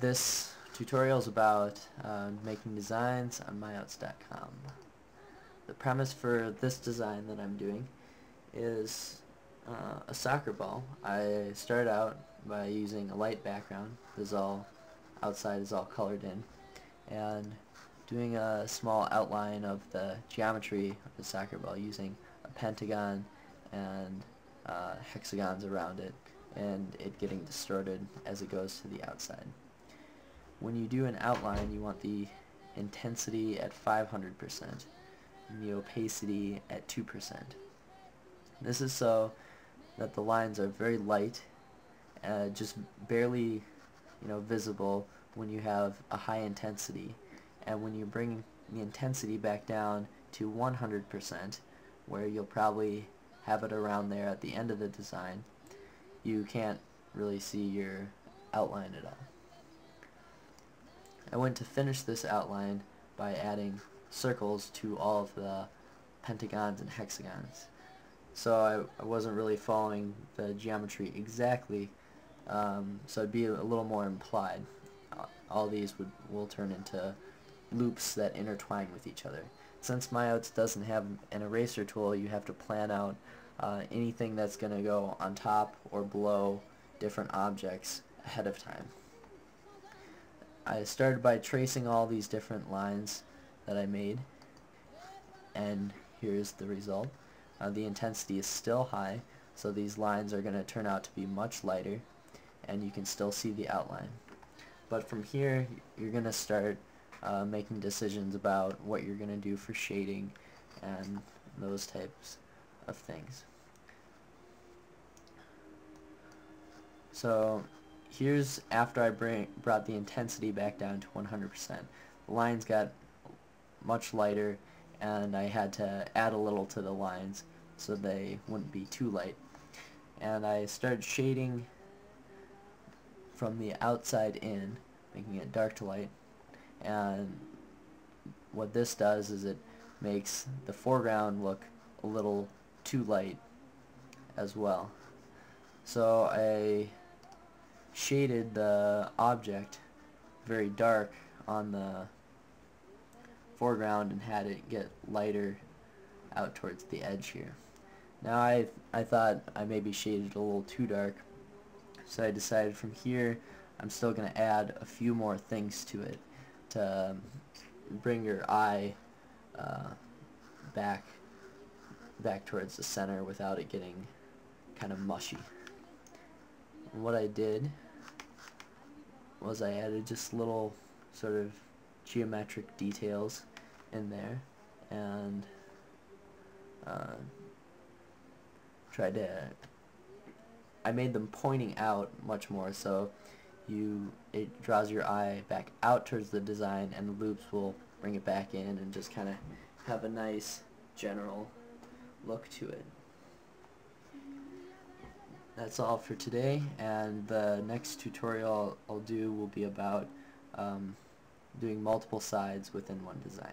This tutorial is about uh, making designs on myoats.com. The premise for this design that I'm doing is uh, a soccer ball. I started out by using a light background. This is all outside is all colored in and doing a small outline of the geometry of the soccer ball using a pentagon and uh, hexagons around it and it getting distorted as it goes to the outside. When you do an outline you want the intensity at 500% and the opacity at 2%. This is so that the lines are very light, uh, just barely you know, visible when you have a high intensity and when you bring the intensity back down to 100% where you'll probably have it around there at the end of the design you can't really see your outline at all. I went to finish this outline by adding circles to all of the pentagons and hexagons. So I, I wasn't really following the geometry exactly, um, so it'd be a little more implied. All these would will turn into loops that intertwine with each other. Since MyOats doesn't have an eraser tool, you have to plan out uh, anything that's going to go on top or below different objects ahead of time. I started by tracing all these different lines that I made and here's the result. Uh, the intensity is still high so these lines are going to turn out to be much lighter and you can still see the outline. But from here you're going to start uh, making decisions about what you're going to do for shading and those types of things. So here's after I bring, brought the intensity back down to 100%. The lines got much lighter and I had to add a little to the lines so they wouldn't be too light. And I started shading from the outside in, making it dark to light. And what this does is it makes the foreground look a little too light as well. So I shaded the object very dark on the foreground and had it get lighter out towards the edge here. Now I I thought I maybe shaded a little too dark so I decided from here I'm still going to add a few more things to it to um, bring your eye uh, back back towards the center without it getting kind of mushy. What I did was I added just little sort of geometric details in there and uh, tried to I made them pointing out much more so you it draws your eye back out towards the design and the loops will bring it back in and just kind of have a nice general look to it. That's all for today and the next tutorial I'll do will be about um, doing multiple sides within one design.